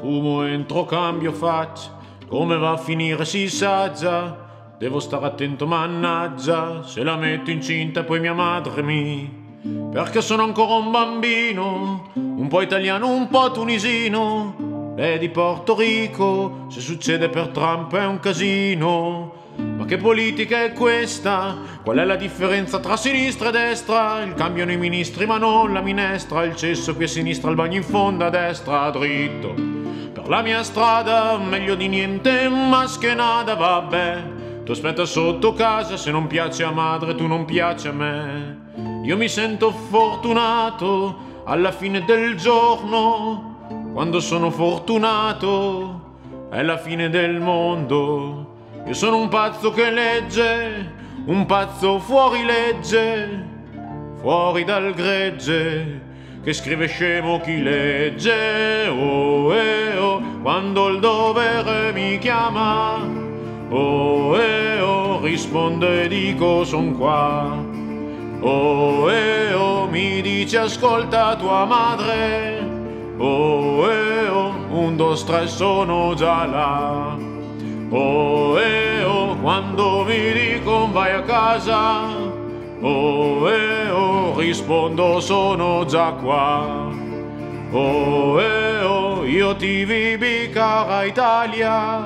altro cambio faccia. Come va a finire si sa già. Devo stare attento, mannaggia, se la metto incinta poi mia madre mi... Perché sono ancora un bambino, un po' italiano, un po' tunisino. È di Porto Rico, se succede per Trump è un casino. Ma che politica è questa? Qual è la differenza tra sinistra e destra? Il cambiano i ministri ma non la minestra, il cesso qui a sinistra, il bagno in fondo a destra, dritto. La mia strada meglio di niente, ma che nada, vabbè. Tu aspetta sotto casa, se non piace a madre tu non piaci a me. Io mi sento fortunato alla fine del giorno, quando sono fortunato è la fine del mondo. Io sono un pazzo che legge, un pazzo fuori legge, fuori dal gregge, che scrive scemo chi legge. Oh, eh, quando il dovere mi chiama, oh, eh, oh, rispondo e dico son qua. Oh, eh, oh, mi dice ascolta tua madre. Oh, eh, oh, un, due, tre, sono già là. Oh, eh, oh, quando mi dicono vai a casa. Oh, eh, oh, rispondo sono già qua. Oh, eh, io ti vivi cara Italia.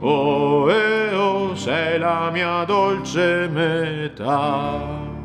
Oh, eh, oh, sei la mia dolce metà.